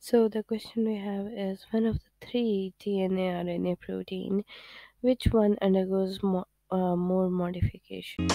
So the question we have is one of the three DNA RNA protein, which one undergoes mo- uh, more modification?